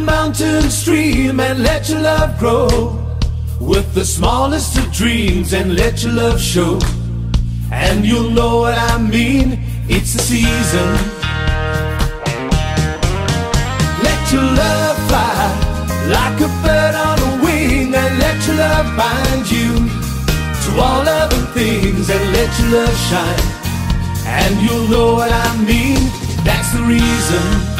mountain stream and let your love grow with the smallest of dreams and let your love show. And you'll know what I mean, it's the season. Let your love fly like a bird on a wing and let your love bind you to all other things and let your love shine. And you'll know what I mean, that's the reason.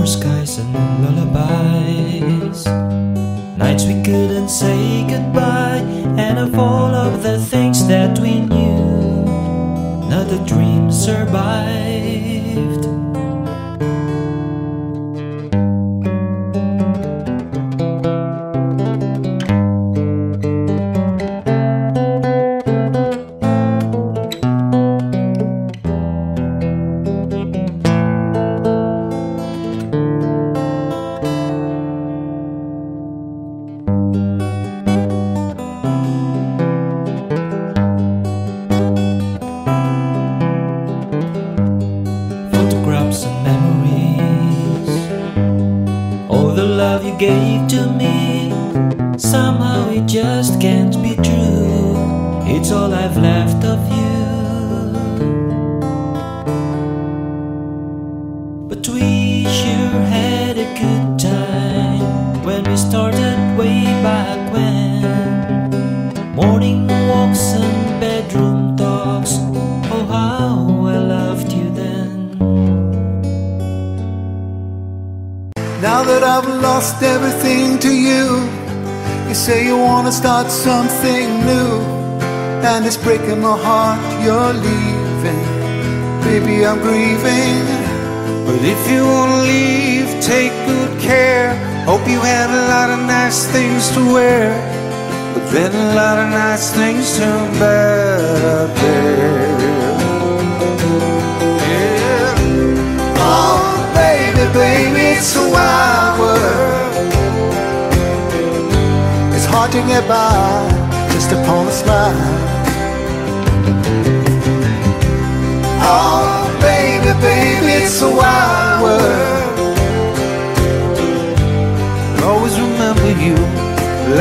Summer skies and lullabies. Nights we couldn't say goodbye, and of all of the things that we knew not a dream survived.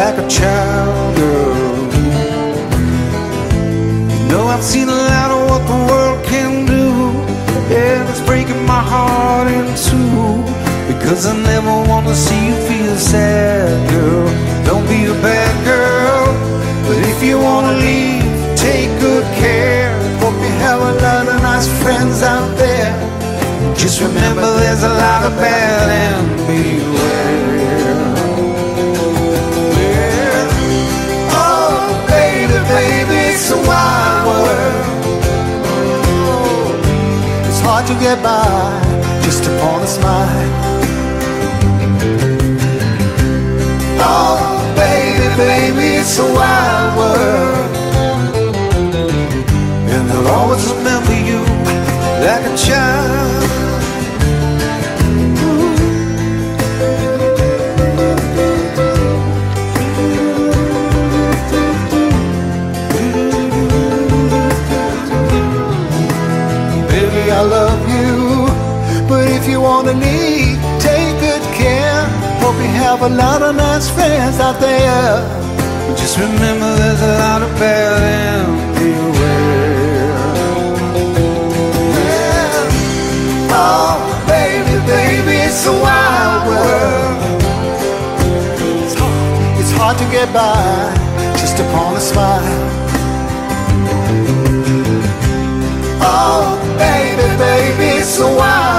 Like a child girl. You know I've seen a lot of what the world can do, and it's breaking my heart in two. Because I never wanna see you feel sad, girl. Don't be a bad girl, but if you wanna leave, take good care. Hope you have a lot of nice friends out there. Just remember there's a lot of bad and beware. To get by just upon a smile. Oh, baby, baby, it's a wild world. And I'll always remember you like a child. have a lot of nice friends out there. Just remember there's a lot of bad empty well. Yeah. Oh, baby, baby, it's a wild world. It's hard, it's hard to get by just upon a smile. Oh, baby, baby, it's a wild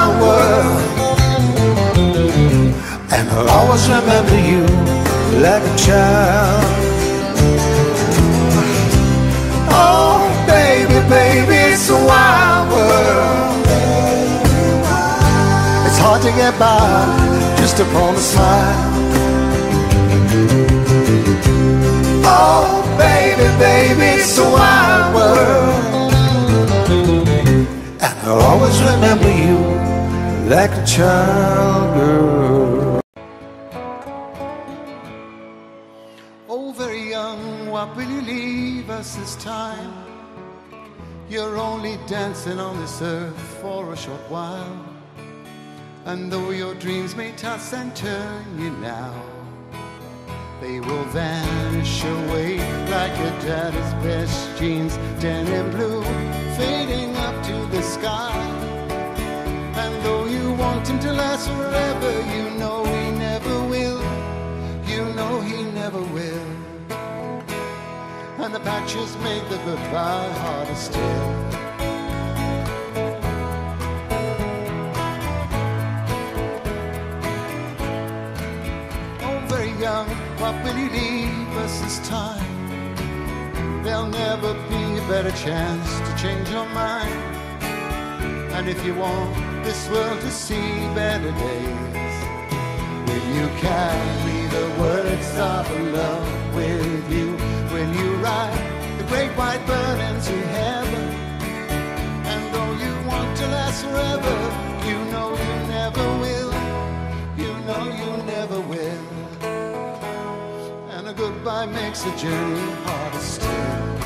I'll always remember you like a child. Oh, baby, baby, it's a wild world. It's hard to get by just upon a smile. Oh, baby, baby, it's a wild world. And I'll always remember you like a child girl. What will you leave us this time? You're only dancing on this earth for a short while. And though your dreams may toss and turn you now, they will vanish away like your daddy's best jeans, denim blue, fading up to the sky. And though you want him to last forever, you know he never will. You know he never will. And the patches make the goodbye harder still. Oh, very young, what will you leave us this time? There'll never be a better chance to change your mind. And if you want this world to see better days, will you carry the words of love with you? Will you ride the great white bird into heaven? And though you want to last forever, you know you never will. You know you never will. And a goodbye makes the journey harder still.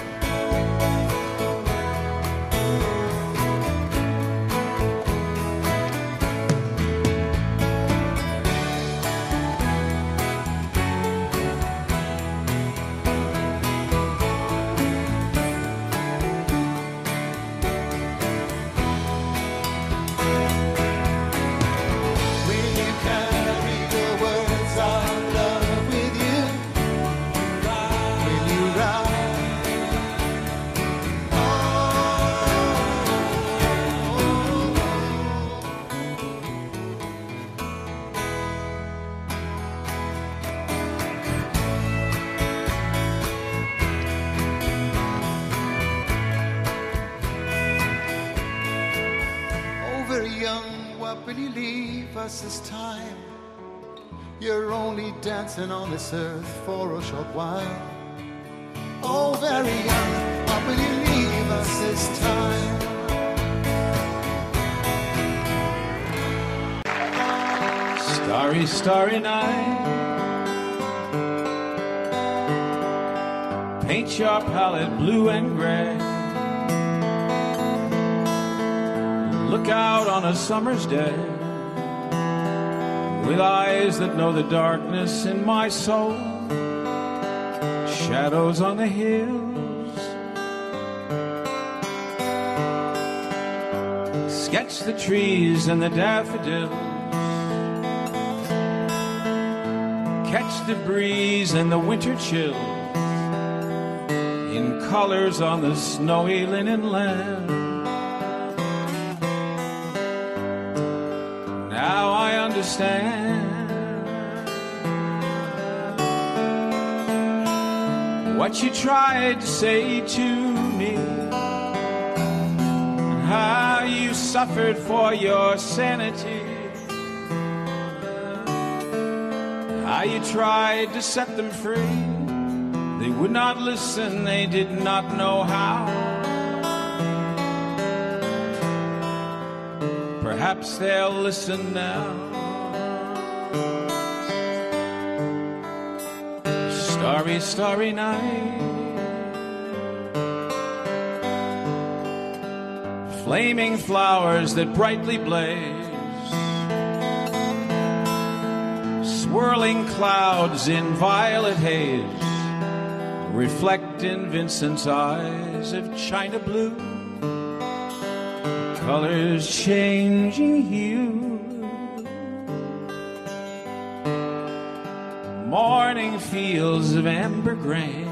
This time? You're only dancing on this earth for a short while. Oh, very young, what will you leave us this time? Starry, starry night. Paint your palette blue and gray. Look out on a summer's day with eyes that know the darkness in my soul. Shadows on the hills. Sketch the trees and the daffodils. Catch the breeze and the winter chill in colors on the snowy linen land. Understand what you tried to say to me, and how you suffered for your sanity. How you tried to set them free. They would not listen, they did not know how. Perhaps they'll listen now. Starry, starry night. Flaming flowers that brightly blaze. swirling clouds in violet haze reflect in Vincent's eyes of china blue, colors changing hue. Fields of amber grain.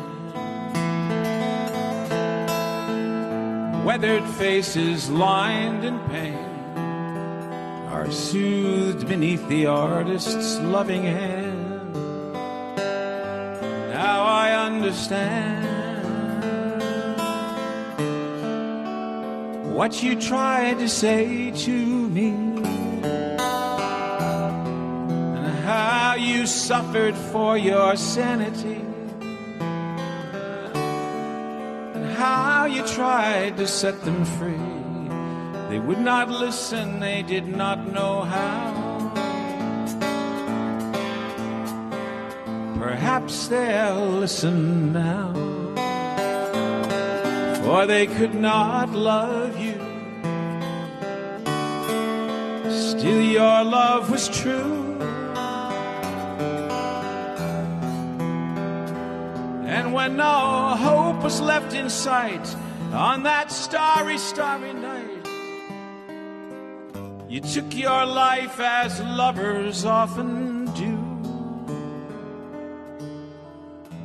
Weathered faces lined in pain are soothed beneath the artist's loving hand. Now I understand what you tried to say to me you suffered for your sanity and how you tried to set them free. They would not listen, they did not know how. Perhaps they'll listen now, for they could not love you. Still, your love was true. And when no hope was left in sight on that starry, starry night, you took your life as lovers often do.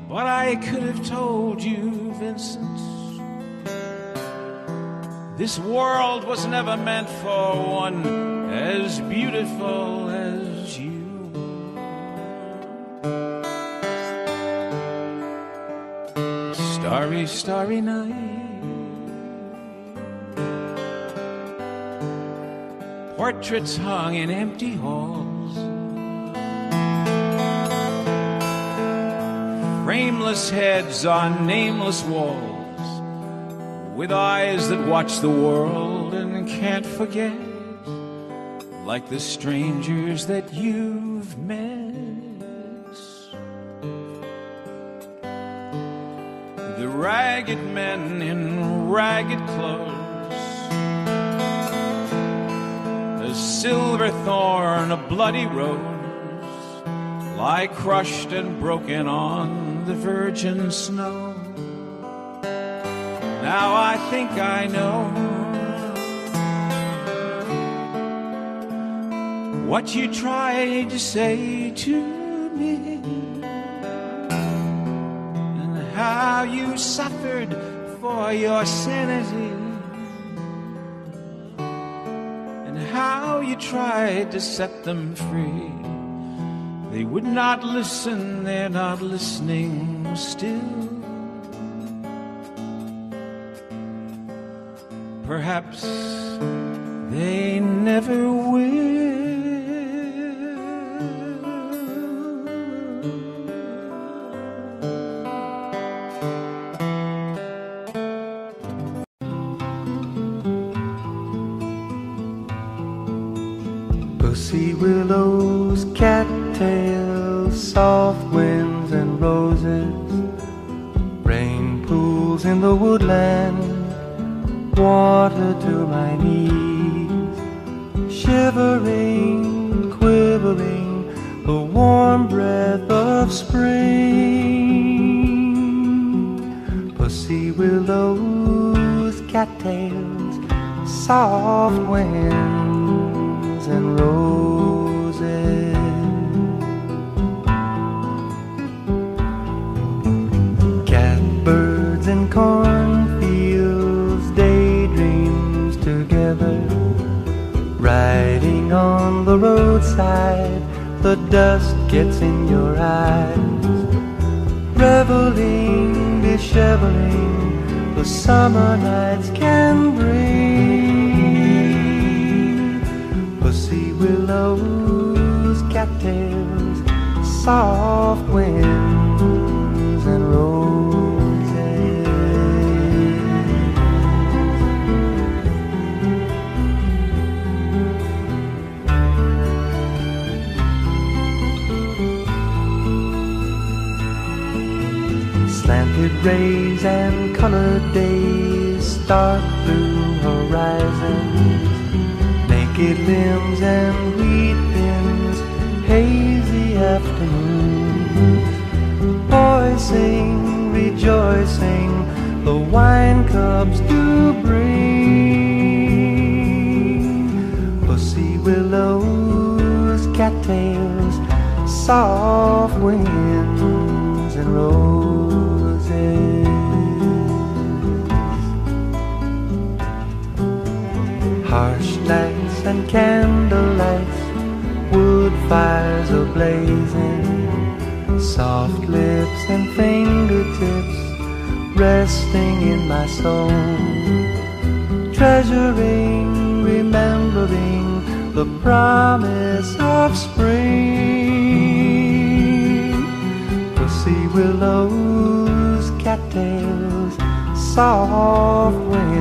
But I could have told you, Vincent, this world was never meant for one as beautiful as Starry, starry night. Portraits hung in empty halls. Frameless heads on nameless walls. With eyes that watch the world and can't forget. Like the strangers that you've met. Ragged men in ragged clothes. A silver thorn, a bloody rose, lie crushed and broken on the virgin snow. Now I think I know what you tried to say to me how you suffered for your sanity and how you tried to set them free. They would not listen, they're not listening still. Perhaps they never will. Willows, cattails, soft winds and roses. Catbirds and cornfields, daydreams together. Riding on the roadside, the dust gets in your eyes. Reveling, disheveling, the summer nights can bring. Pussy willows, cattails, soft winds and roses. Slanted rays and colored days, stark blue horizons, naked limbs and wheat bins, hazy afternoons. Boys sing, rejoicing, the wine cups do bring. Pussy willows, cattails, soft winds and roses. Lights and candle lights, wood fires are blazing, soft lips and fingertips resting in my soul, treasuring, remembering the promise of spring. Sea willows, cattails, soft winds,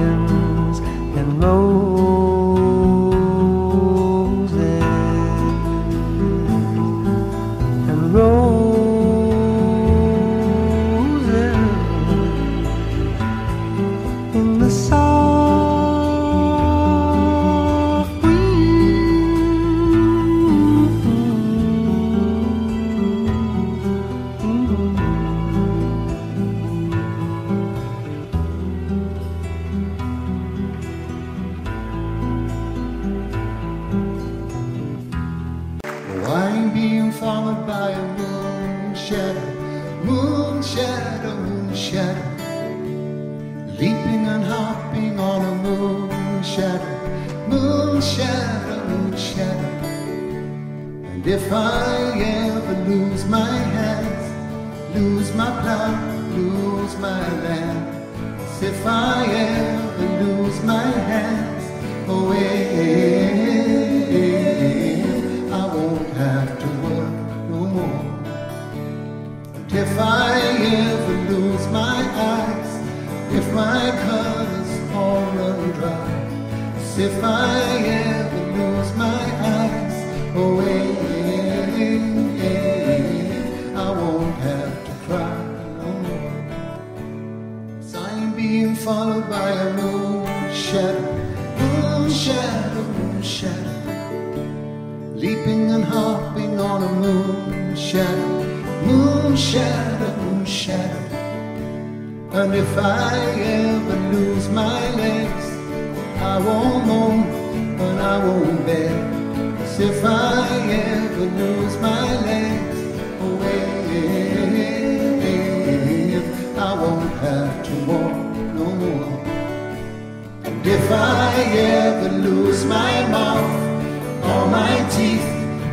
I ever lose my mouth, all my teeth,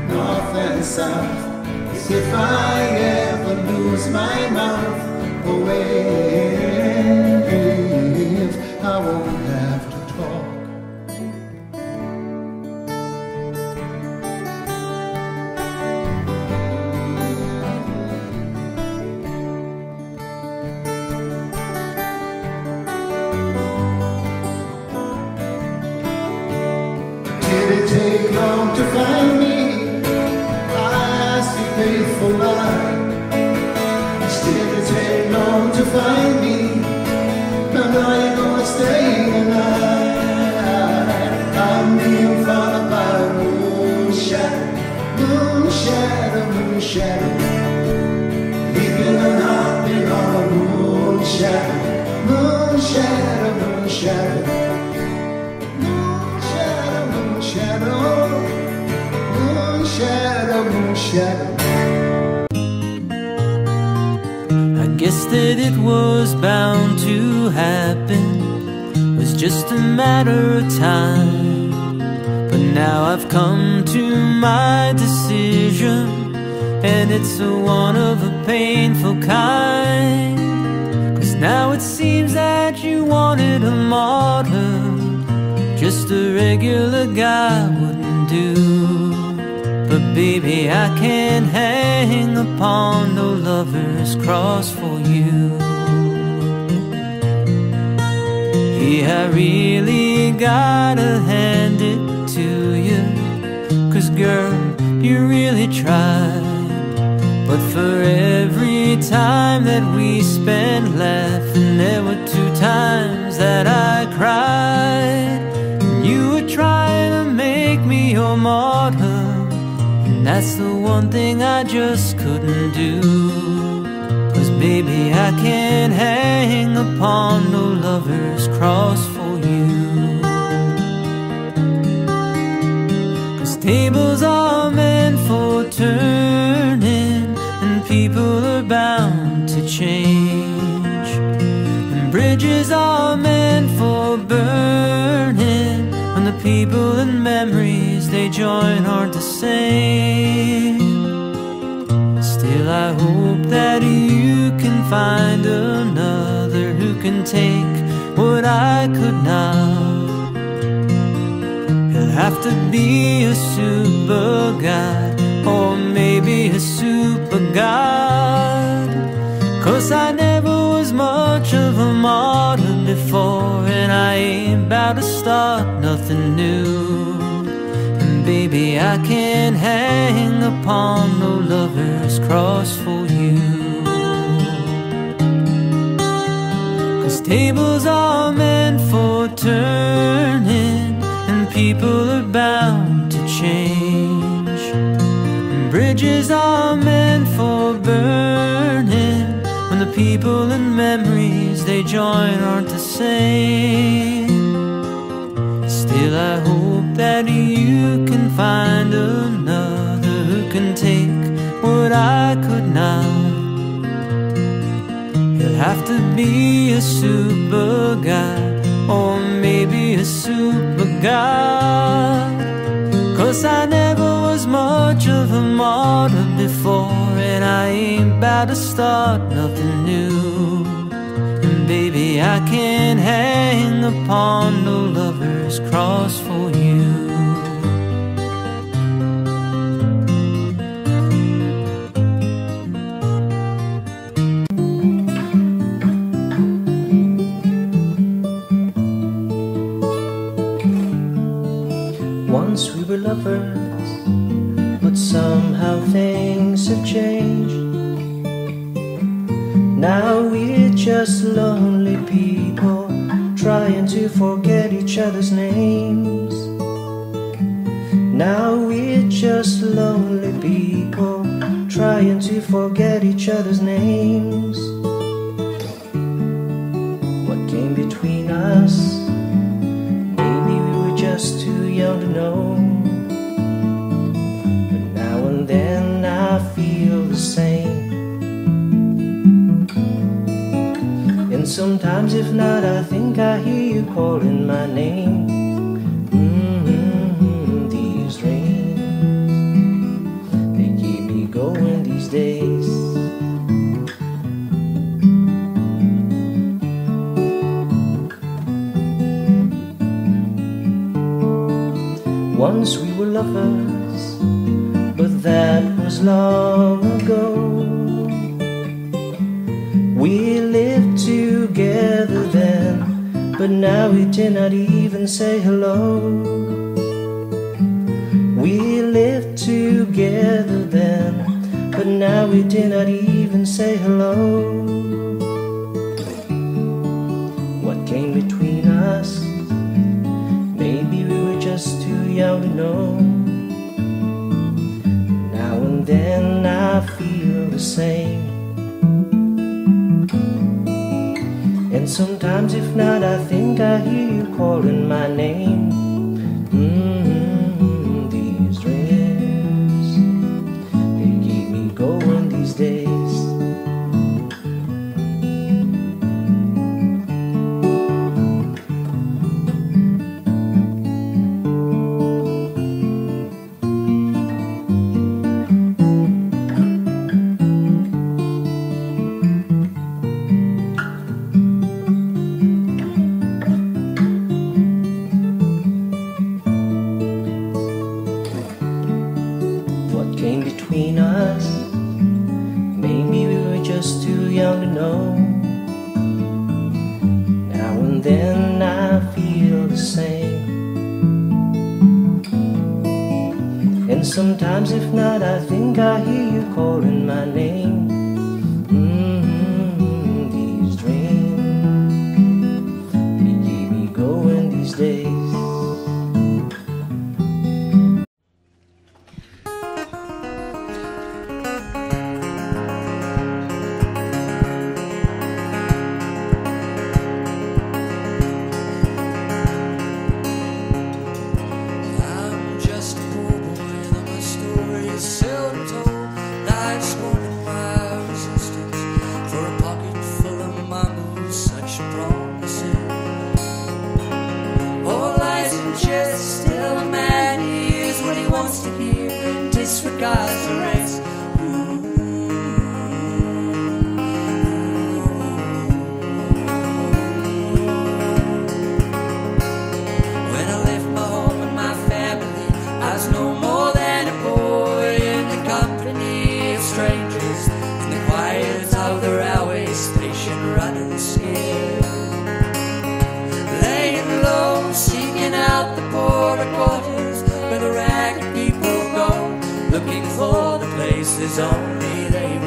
north and south, as if I ever lose my mouth, away, I won't have it's a one of a painful kind. Cause now it seems that you wanted a martyr, just a regular guy wouldn't do. But baby, I can't hang upon no lover's cross for you. Yeah, I really gotta hand it to you. Cause girl, you really tried. But for every time that we spent laughing, there were two times that I cried. You were trying to make me your martyr. And that's the one thing I just couldn't do. Cause baby, I can't hang upon no lover's cross for you. Cause tables are meant for turning. People are bound to change. And bridges are meant for burning. When the people and memories they join aren't the same. Still, I hope that you can find another who can take what I could not. He'll have to be a super guy or maybe a super god. Cause I never was much of a modern before, and I ain't about to start nothing new. And baby, I can't hang upon no lover's cross for you. Cause tables are meant for turning, and people are bound to change. Bridges are meant for burning, when the people and memories they join aren't the same. Still, I hope that you can find another who can take what I could not. He'll have to be a super guy or maybe a super god. Cause I never much of a martyr before, and I ain't about to start nothing new. And baby, I can't hang upon no lover's cross Only they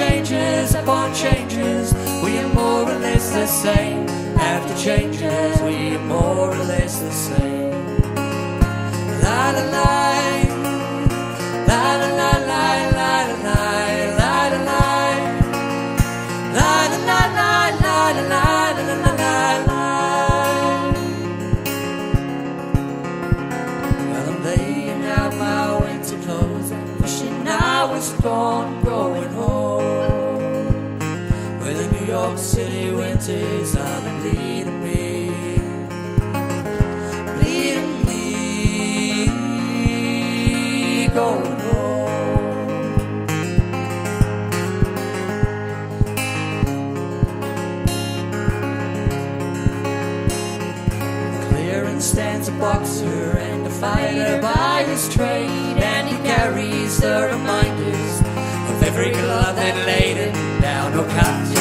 changes upon changes, we are more or less the same. After changes, we are more or less the same. La la la. by his trade, and he carries the reminders of every glove that laid it down or cut.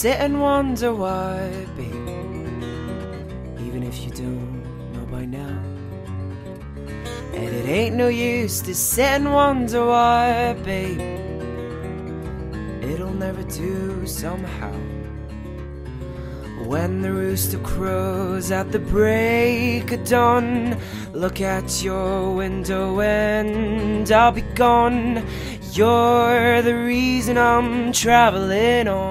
Sit and wonder why, babe. Even if you don't know by now. And it ain't no use to sit and wonder why, babe. It'll never do somehow. When the rooster crows at the break of dawn, look at your window and I'll be gone. You're the reason I'm traveling on.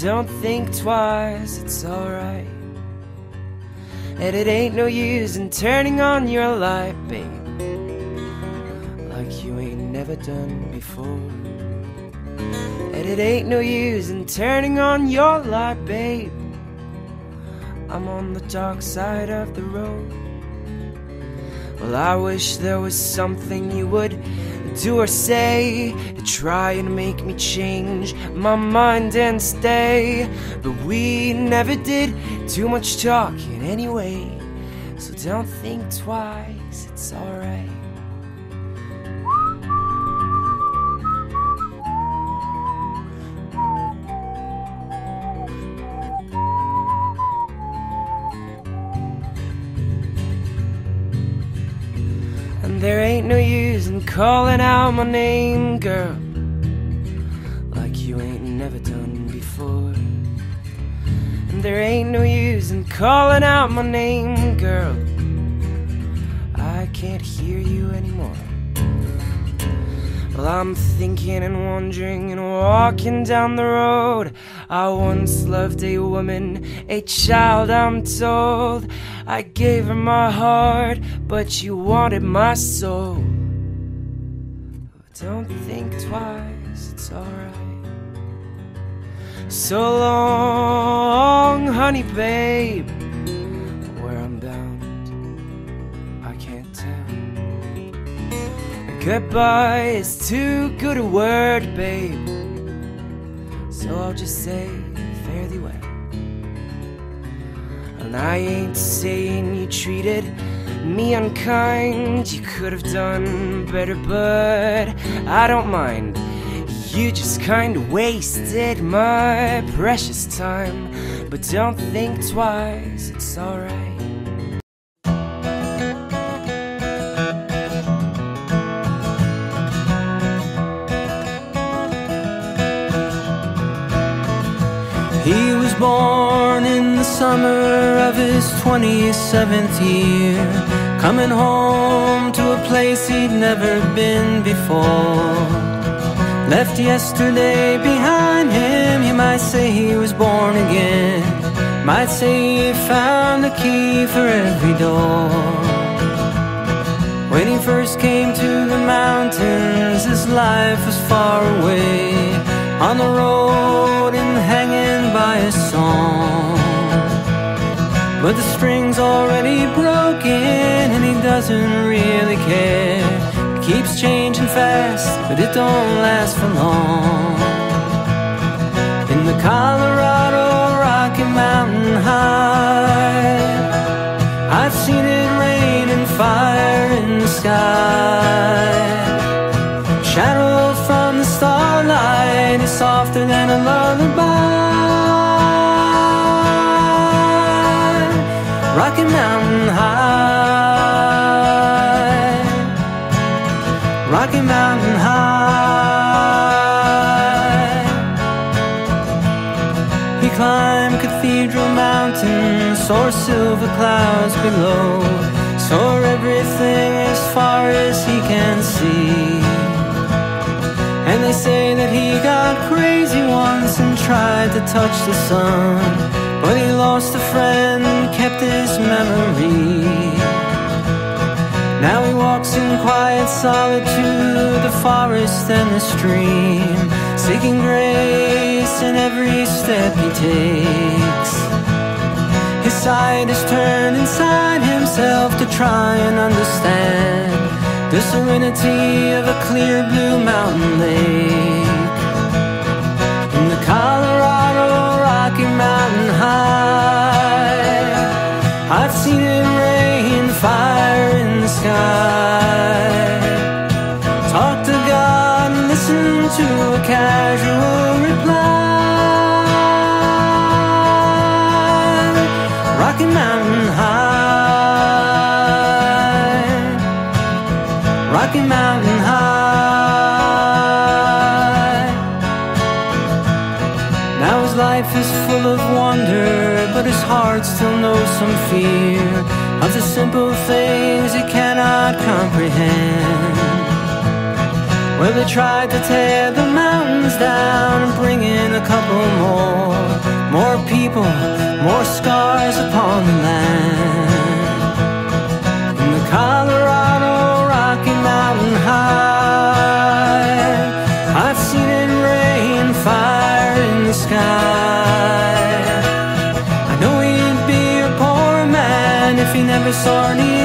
Don't think twice, it's alright. And it ain't no use in turning on your light, babe. Like you ain't never done before. And it ain't no use in turning on your light, babe. I'm on the dark side of the road. Well, I wish there was something you would do or say to try and make me change my mind and stay. But we never did too much talking anyway. So don't think twice, it's alright. Calling out my name, girl. Like you ain't never done before. And there ain't no use in calling out my name, girl. I can't hear you anymore. Well, I'm thinking and wondering and walking down the road. I once loved a woman, a child, I'm told. I gave her my heart, but she wanted my soul. Don't think twice, it's alright. So long, honey, babe. Where I'm bound, I can't tell. Goodbye is too good a word, babe. So I'll just say fare thee well. And I ain't saying you treated me unkind. You could have done better, but I don't mind. You just kinda wasted my precious time. But don't think twice, it's alright. He was born summer of his 27th year, coming home to a place he'd never been before. Left yesterday behind him, you might say he was born again. Might say he found the key for every door. When he first came to the mountains, his life was far away. On the road and hanging by a song. But the string's already broken and he doesn't really care. It keeps changing fast, but it don't last for long. In the Colorado Rocky Mountain High, I've seen it rain and fire in the sky. Shadow from the starlight is softer than a lullaby. Saw silver clouds below, saw everything as far as he can see. And they say that he got crazy once and tried to touch the sun. But he lost a friend, and kept his memory. Now he walks in quiet solitude, the forest and the stream, seeking grace in every step he takes. Is turned inside himself to try and understand. the serenity of a clear blue mountain lake in the Colorado Rocky Mountain High. I've seen it rain fire some fear of the simple things he cannot comprehend. Well, they tried to tear the mountains down and bring in a couple more, more people, more scars upon the land. In the Colorado Rocky Mountain High, I've seen it rain fire in the sky. Never saw an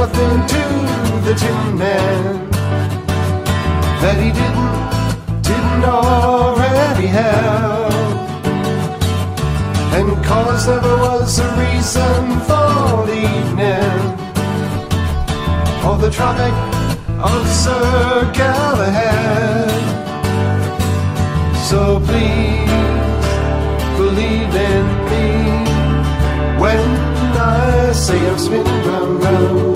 nothing to the Tin Man that he didn't, didn't already have. And cause never was a reason for leaving, or the Tropic of Sir Galahad. So please believe in me when I say I'm spinning round, round.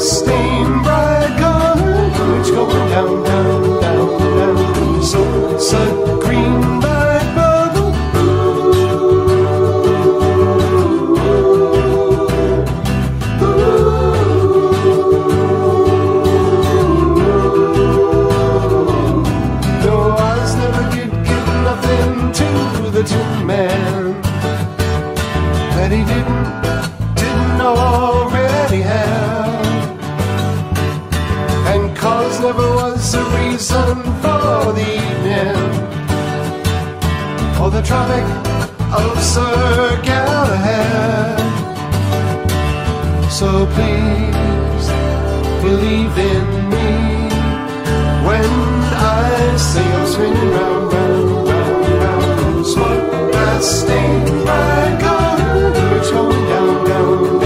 Stained bright garbage going down, down, down, down. So, so for the evening or the Tropic of Sir Galahad. So please believe in me when I say I'm swinging round, round, round, round. Smoke that stained my garbage going down, down, down, down.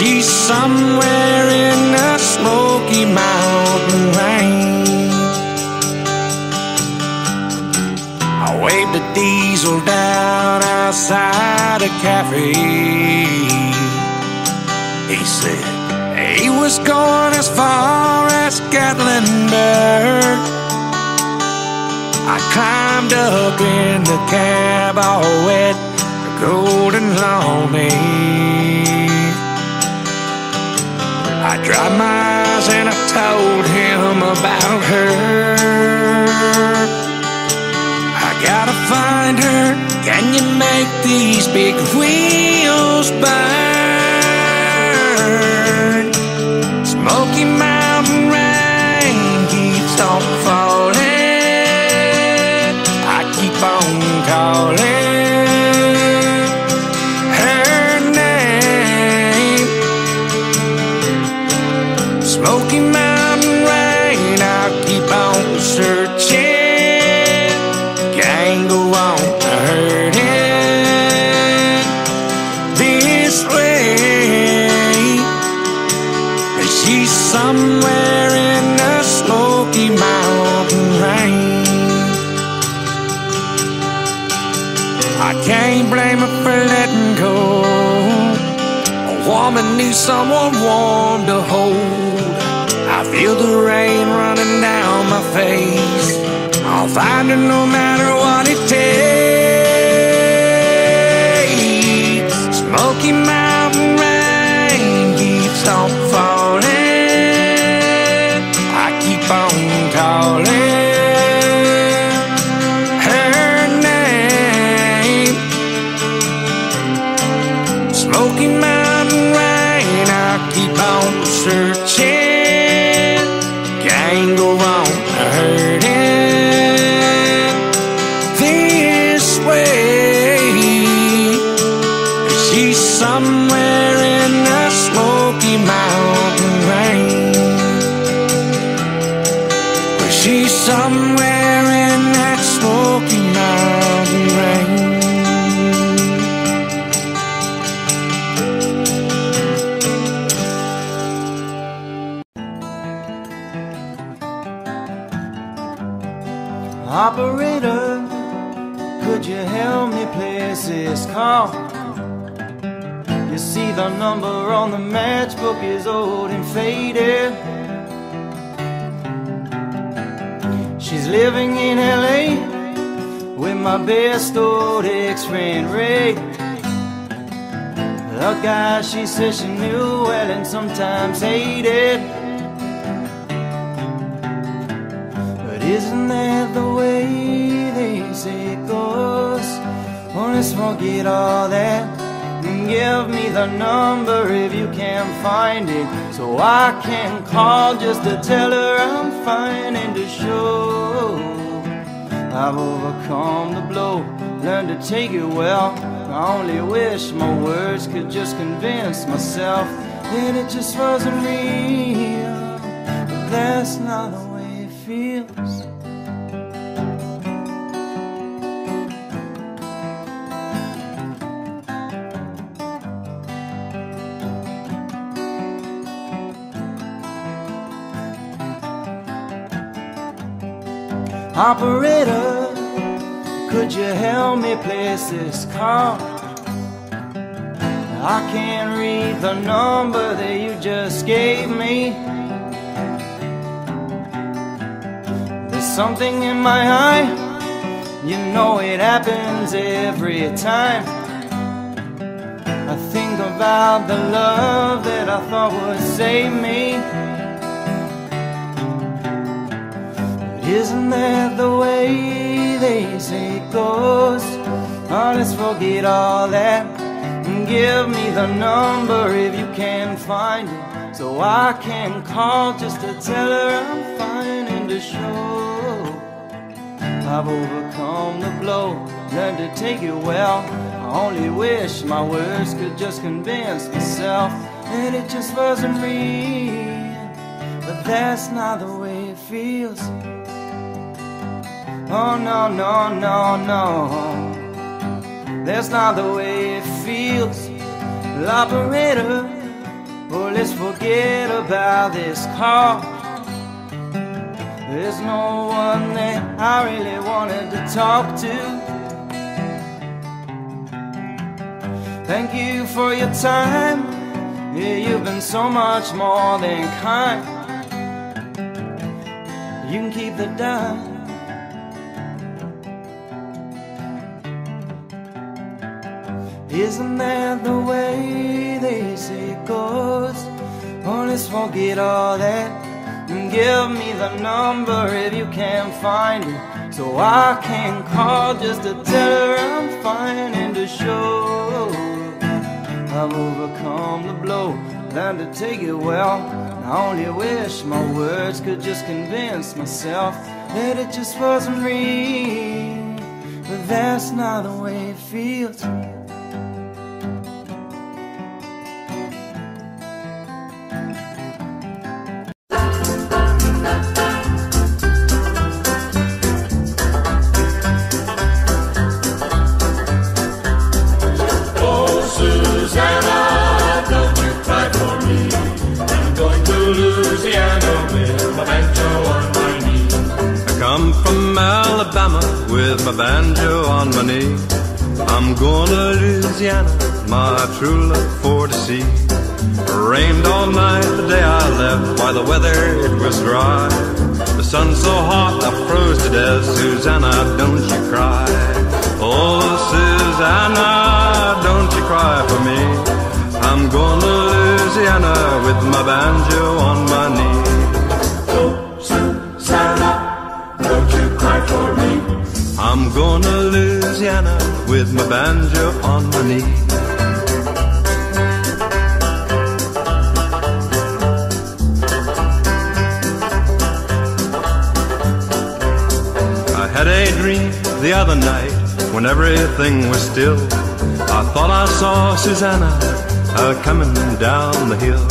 She's somewhere in the Smoky Mountain rain. I waved the diesel down outside a cafe. He said he was going as far as Gatlinburg. I climbed up in the cab all wet, cold and lonely. I dried my eyes and I told him about her. I gotta find her. Can you make these big wheels burn? Smoky Mountain rain keeps on someone warm to hold. I feel the rain running down my face. I'll find her no matter the number on the matchbook is old and faded. She's living in LA with my best old ex-friend Ray. The guy she says she knew well and sometimes hated. But isn't that the way they say it goes? Well, let's forget all that give me the number if you can find it, so I can call just to tell her I'm fine and to show I've overcome the blow, learned to take it well. I only wish my words could just convince myself that it just wasn't real. But that's not the Operator, could you help me place this call? I can't read the number that you just gave me. There's something in my eye, you know it happens every time. I think about the love that I thought would save me. Isn't that the way they say it goes? Oh, let's forget all that and give me the number if you can find it, so I can call just to tell her I'm fine and to show I've overcome the blow, learned to take it well. I only wish my words could just convince myself that it just wasn't real, but that's not the way it feels. Oh no, no, no, no. That's not the way it feels. Operator, oh, let's forget about this call. There's no one that I really wanted to talk to. Thank you for your time. Yeah, you've been so much more than kind. You can keep the dime. Isn't that the way they say it goes? Oh, let's forget all that and give me the number if you can't find it, so I can call just to tell her I'm fine and to show I've overcome the blow, learned to take it well. I only wish my words could just convince myself that it just wasn't real, but that's not the way it feels. My banjo on my knee. I'm going to Louisiana, my true love for to see. Rained all night the day I left, by the weather it was dry. The sun so hot I froze to death. Susanna, don't you cry. Oh, Susanna, don't you cry for me. I'm going to Louisiana with my banjo on with my banjo on my knee. I had a dream the other night when everything was still. I thought I saw Susanna uh, coming down the hill.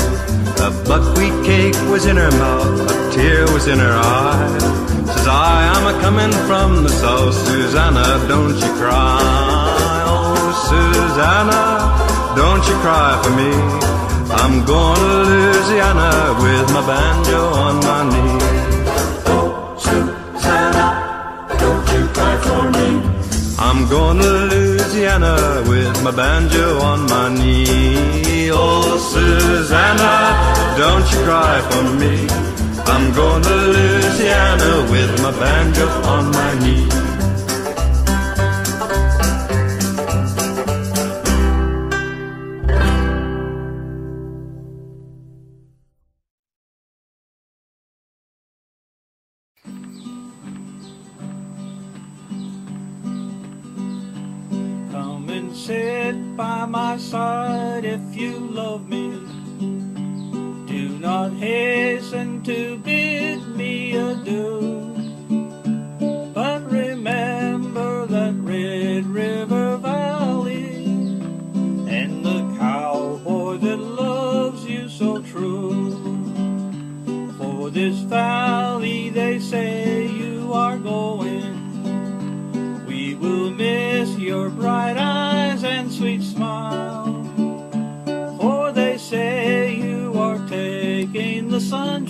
A buckwheat cake was in her mouth, a tear was in her eye. I, I'm a coming from the south, Susanna, don't you cry. Oh, Susanna, don't you cry for me. I'm going to Louisiana with my banjo on my knee. Oh, Susanna, don't you cry for me. I'm going to Louisiana with my banjo on my knee. Oh, Susanna, don't you cry for me. I'm going to Louisiana with my banjo on my knee. Come and sit by my side if you love me. Do not hasten this valley they say you are going. We will miss your bright eyes and sweet smile. For they say you are taking the sunshine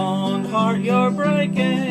fond heart you're breaking,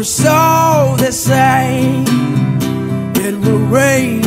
over, so the same. it will rain